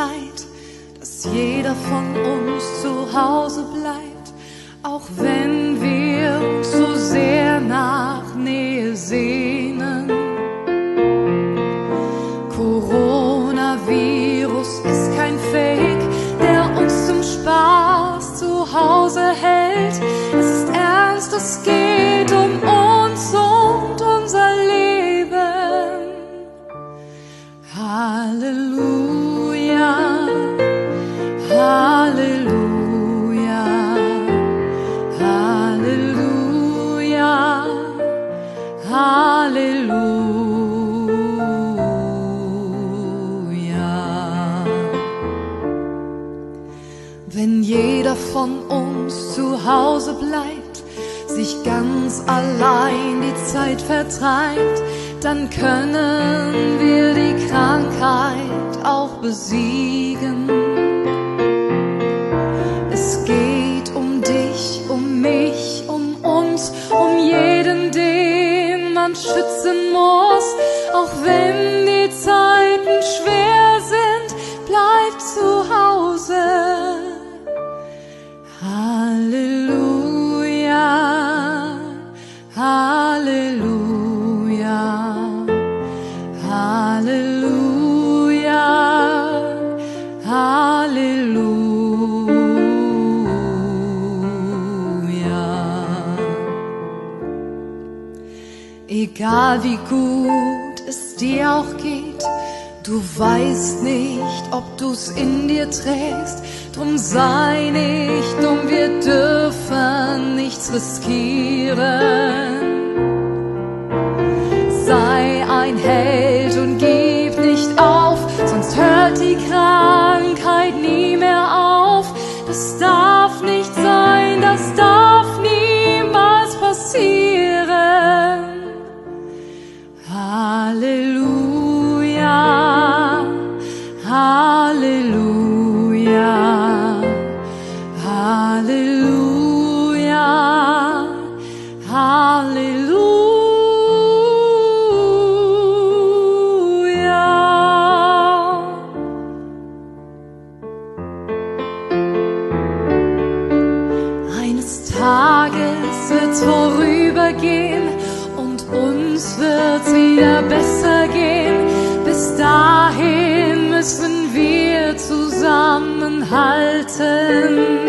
Zeit, dass jeder von uns zu Hause bleibt, auch wenn wir uns so sehr nach Nähe sehnen. Coronavirus jeder von uns zu Hause bleibt, sich ganz allein die Zeit vertreibt, dann können wir die Krankheit auch besiegen. Es geht um dich, um mich, um uns, um jeden, den man schützen muss. Auch wenn Egal wie gut es dir auch geht, du weißt nicht, ob du's in dir trägst. Drum sei nicht dumm, wir dürfen nichts riskieren. Vorübergehen und uns wird's wieder besser gehen. Bis dahin müssen wir zusammenhalten.